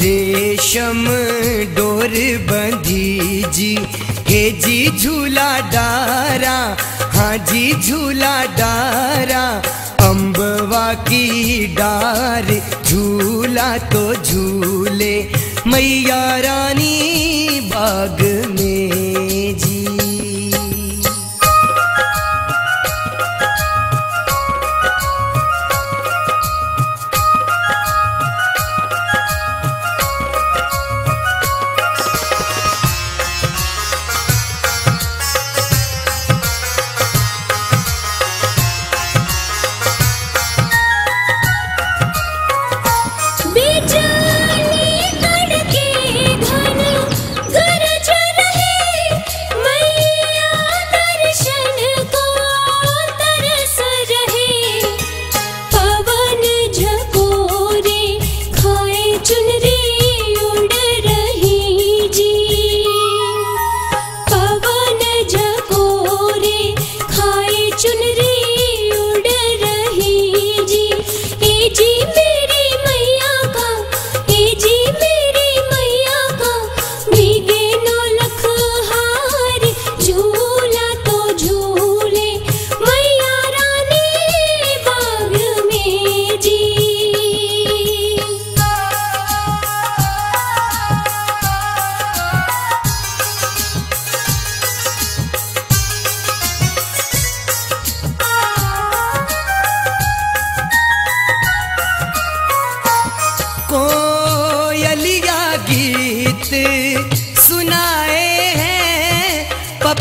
रेशम डोर बंधी जी हे जी झूला डारा हाँ जी झूला डारा। अम्बवा की डार झूला तो झूले। मैया रानी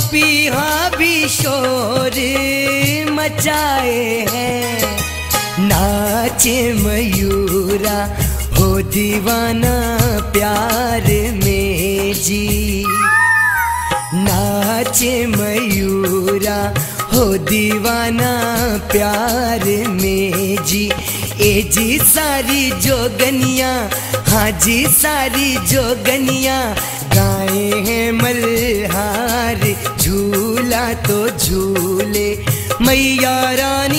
पपिया भी शोर मचाए हैं। नाचे मयूरा, हो दीवाना प्यार में जी। नाचे मयूरा, हो दीवाना प्यार में जी। ए जी सारी जोगनिया हाँ जी सारी जोगनिया, गाए झूला